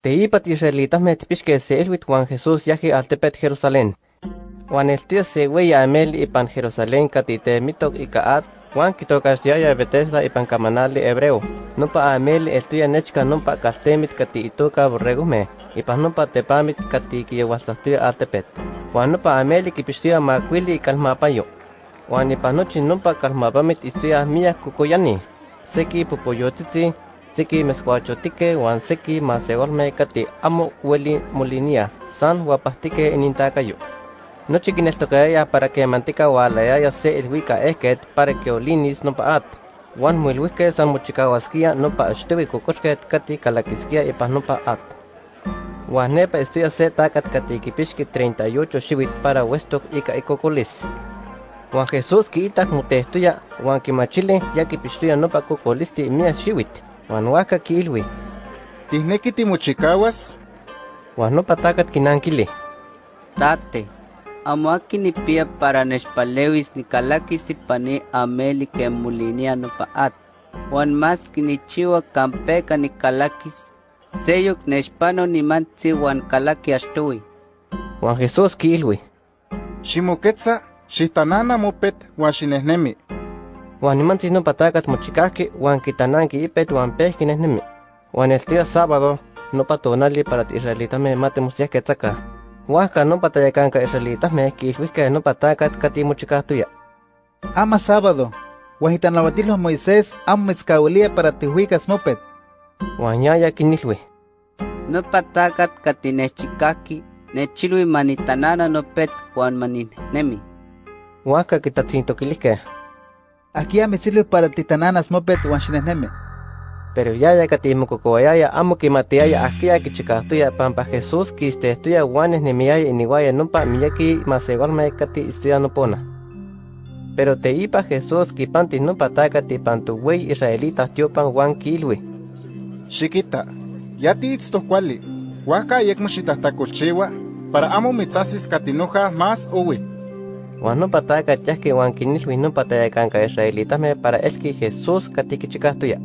Teyipat israelitajmeh tipixqueh Juan Jesús yaje yaji altepetl Jerusalén. Uan eltia seweya amel ipan Jerusalén katitemitok kaat. Juan kitokaxtiaya y pan kamanali hebreo. Nompa amel eltuya nechka nompa kaltemit kati itoka borregome, ipan nompa tepamit kati al tepet. Juan nompa amel kipixtuya pa yo. Juan y ipan nochi nompa kalmapamit istuya miyah kukoyani. Seki popoyotitzi seki mescuachotike wan seki masegolme kati amo hueli molinia san huapastike inintakayo. Nochi kineltokaya para que mantika walayaya se ilhuika eket para que olinis no paat. Wan muilhuike san mochikawaskia no pa ashtiwi kokochket kati kalakiskia ipa no paat. Wan nepa estudia se takat kati kipishki 38 shivit para westok ika ikokolis. Wan Jesús ki itak mutehtuya wan kimachile ya kipishtuya no pa kokolisti mia shivit. Uan uahka kilui. Tihneki timochikawas? Juan no patakat kinankili. Tate, amuaki nipia para nespalewis ni kalaki si pani ameli ke mulinia no paat. Juan mas kinichiwa kampeka ni kalaki seyuk nespano ni nimantzi Juan kalaki axtui. Juan Jesus kilwi. Shimoketsa, shitanana mopet wa shinehnemi. Wan nimantzin no patakat mochikahki wan kitananki ipet wan pehki nehnemi. Wan el día sábado no patonali para ti israelitame matemos ya ketzaka. Huasca no patayakanka israelitame ki ilhuiske no patakat kati mochikahtuya. Ama sábado, Huajitanawatilos Moisés, amo mezcaulia para tihuicas moped. Wan yaya kinilhui. No patakat kati nechikaki, nechilui manitanana no pet Juan manin nemi. Huasca kitatzintokiliske. Aquí me sirve para titananas moped huanshinehneme. Pero yaya kati mokokoyaya amo kimatiaya ahkia kichikahtuya pampa Jesús kistehtuya wanes nemiaya iniwaya numpa miyaki masegolme kati istuya nopona. Pero te ipa Jesús kipanti numpa takati pantu wey israelita tiopan wan kilwi. Xiquita, ya tiitztohkuali, huaca yekmo xitahtakolchiua, para amo mitzasis katinoja más uwi. Wan numpa takat yahki wan kinilwi numpa tayakanka israelitame para elki Jesús kati kichikahtuya.